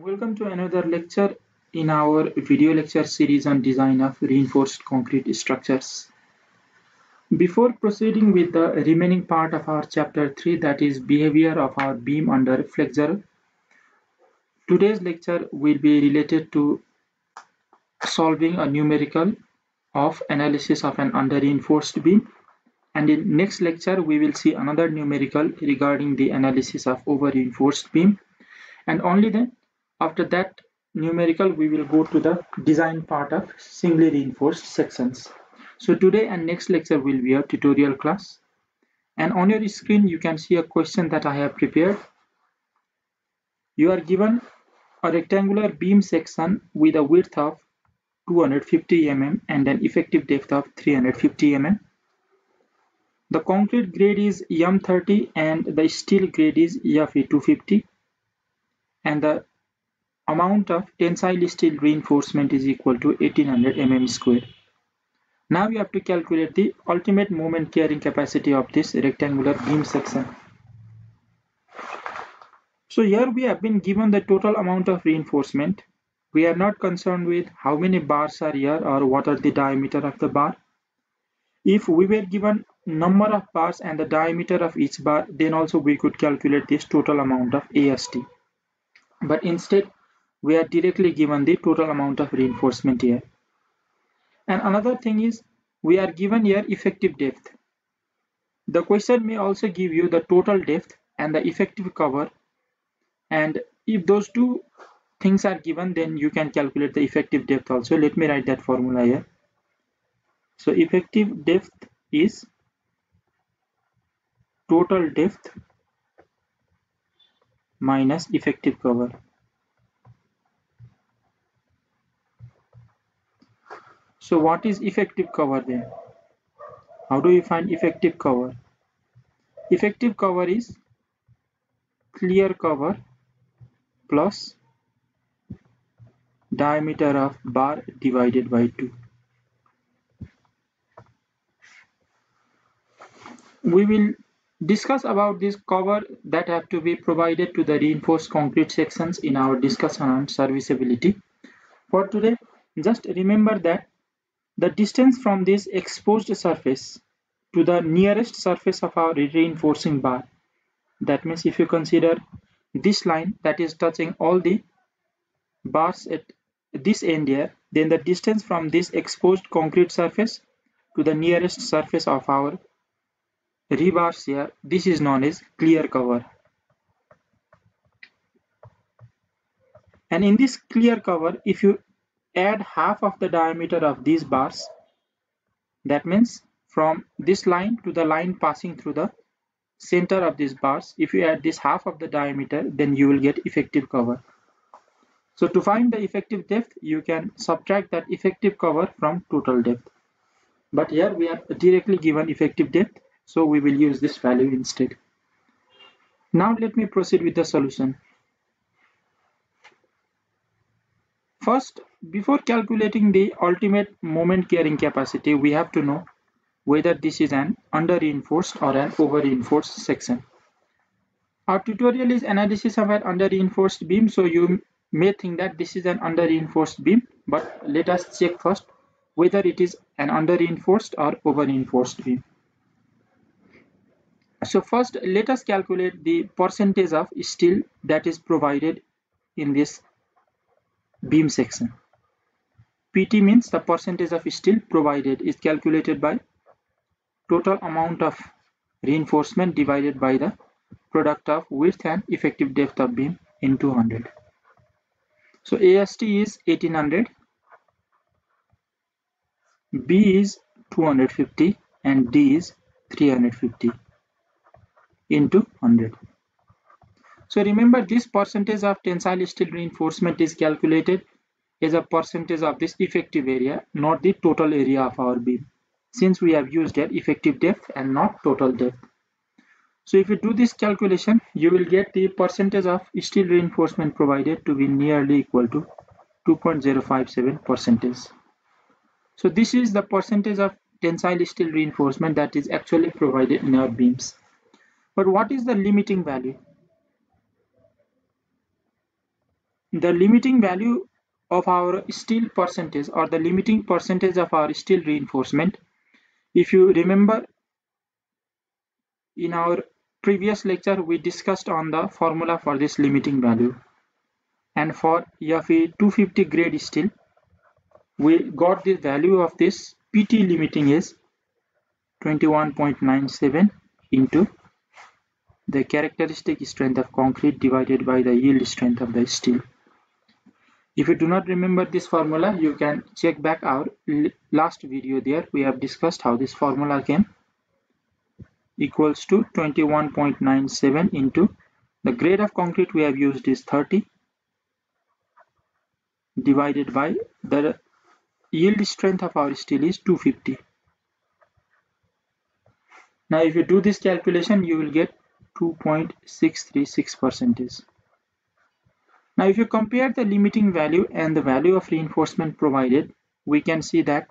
Welcome to another lecture in our video lecture series on design of reinforced concrete structures. Before proceeding with the remaining part of our chapter 3 that is behavior of our beam under flexure, today's lecture will be related to solving a numerical of analysis of an under reinforced beam and in next lecture we will see another numerical regarding the analysis of over reinforced beam and only then after that numerical, we will go to the design part of singly reinforced sections. So today and next lecture will be a tutorial class. And on your screen, you can see a question that I have prepared. You are given a rectangular beam section with a width of 250 mm and an effective depth of 350 mm. The concrete grade is M30 and the steel grade is Fe250 and the amount of tensile steel reinforcement is equal to 1800 mm square. Now we have to calculate the ultimate moment carrying capacity of this rectangular beam section. So here we have been given the total amount of reinforcement. We are not concerned with how many bars are here or what are the diameter of the bar. If we were given number of bars and the diameter of each bar, then also we could calculate this total amount of AST. But instead, we are directly given the total amount of reinforcement here. And another thing is we are given here effective depth. The question may also give you the total depth and the effective cover. And if those two things are given then you can calculate the effective depth also. Let me write that formula here. So effective depth is total depth minus effective cover So what is effective cover then? How do you find effective cover? Effective cover is clear cover plus diameter of bar divided by 2. We will discuss about this cover that have to be provided to the reinforced concrete sections in our discussion on serviceability. For today, just remember that the distance from this exposed surface to the nearest surface of our reinforcing bar, that means if you consider this line that is touching all the bars at this end here, then the distance from this exposed concrete surface to the nearest surface of our rebars here, this is known as clear cover. And in this clear cover, if you add half of the diameter of these bars. That means from this line to the line passing through the center of these bars if you add this half of the diameter then you will get effective cover. So to find the effective depth you can subtract that effective cover from total depth. But here we are directly given effective depth so we will use this value instead. Now let me proceed with the solution First, before calculating the ultimate moment carrying capacity, we have to know whether this is an under reinforced or an over reinforced section. Our tutorial is analysis of an under reinforced beam, so you may think that this is an under reinforced beam, but let us check first whether it is an under reinforced or over reinforced beam. So first let us calculate the percentage of steel that is provided in this beam section. PT means the percentage of steel provided is calculated by total amount of reinforcement divided by the product of width and effective depth of beam in 200. So AST is 1800, B is 250 and D is 350 into 100. So remember this percentage of tensile steel reinforcement is calculated as a percentage of this effective area, not the total area of our beam. Since we have used that effective depth and not total depth. So if you do this calculation, you will get the percentage of steel reinforcement provided to be nearly equal to 2.057 percentage. So this is the percentage of tensile steel reinforcement that is actually provided in our beams. But what is the limiting value? The limiting value of our steel percentage or the limiting percentage of our steel reinforcement if you remember in our previous lecture we discussed on the formula for this limiting value and for FE 250 grade steel we got the value of this PT limiting is 21.97 into the characteristic strength of concrete divided by the yield strength of the steel. If you do not remember this formula, you can check back our last video there. We have discussed how this formula came equals to 21.97 into the grade of concrete we have used is 30 divided by the yield strength of our steel is 250 now if you do this calculation you will get 2.636 percentage now if you compare the limiting value and the value of reinforcement provided we can see that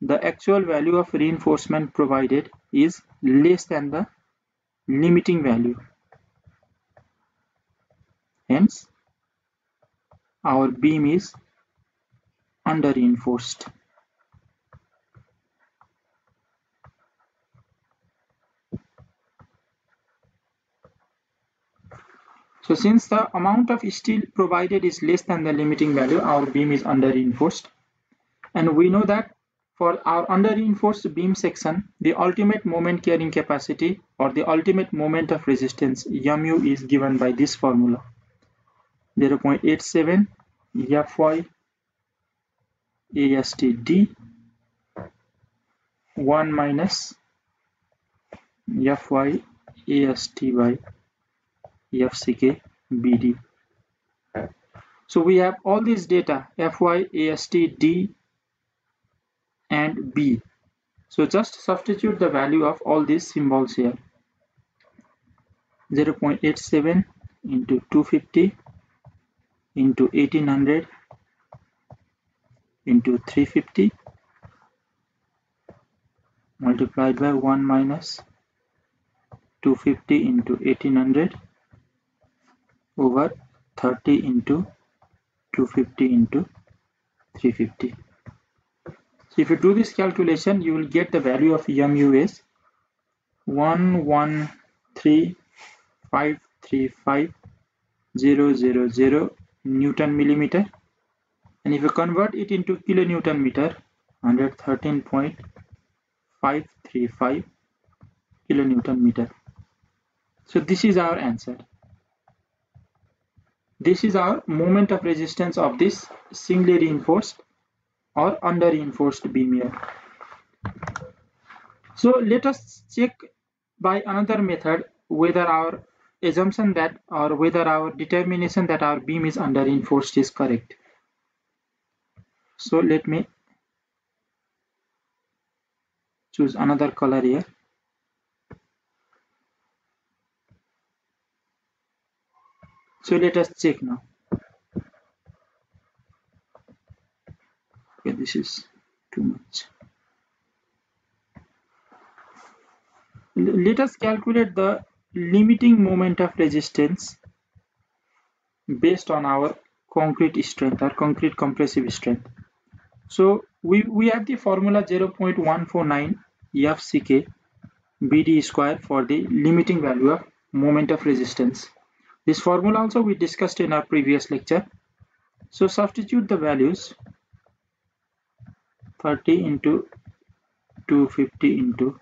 the actual value of reinforcement provided is less than the limiting value hence our beam is under reinforced. So since the amount of steel provided is less than the limiting value, our beam is under reinforced. And we know that for our under reinforced beam section, the ultimate moment carrying capacity or the ultimate moment of resistance MU is given by this formula 0.87 Fy ASTD 1 minus Fy AST by FCK BD. So we have all these data Fy, AST, D and B. So just substitute the value of all these symbols here. 0.87 into 250 into 1800 into 350 multiplied by 1 minus 250 into 1800 over 30 into 250 into 350 so if you do this calculation you will get the value of mu is 1135000 newton millimeter. And if you convert it into kilonewton meter 113.535 kilonewton meter. So this is our answer this is our moment of resistance of this singly reinforced or under reinforced beam here. So let us check by another method whether our assumption that or whether our determination that our beam is under reinforced is correct. So let me choose another color here so let us check now. Okay this is too much. Let us calculate the limiting moment of resistance based on our concrete strength or concrete compressive strength. So we, we have the formula 0.149 FCK BD square for the limiting value of moment of resistance. This formula also we discussed in our previous lecture. So substitute the values 30 into 250 into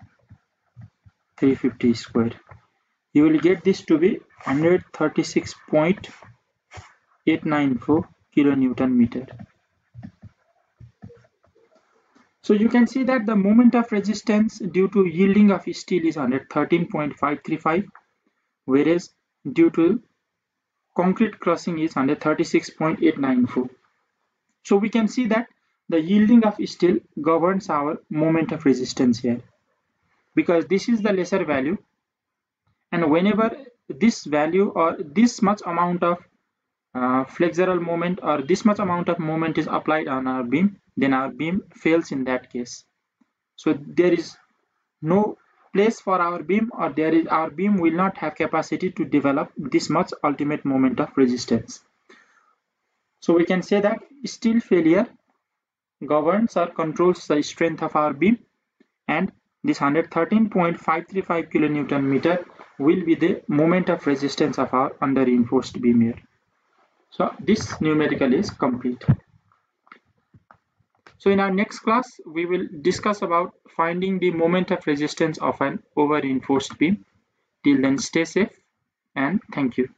350 square. You will get this to be 136.894 kilonewton meter. So you can see that the moment of resistance due to yielding of steel is 113.535 whereas due to concrete crushing is 136.894. So we can see that the yielding of steel governs our moment of resistance here because this is the lesser value and whenever this value or this much amount of uh, flexural moment or this much amount of moment is applied on our beam then our beam fails in that case so there is no place for our beam or there is our beam will not have capacity to develop this much ultimate moment of resistance So we can say that steel failure governs or controls the strength of our beam and this 113.535 kilonewton meter will be the moment of resistance of our under reinforced beam here. So this numerical is complete. So in our next class, we will discuss about finding the moment of resistance of an over reinforced beam. Till then, stay safe and thank you.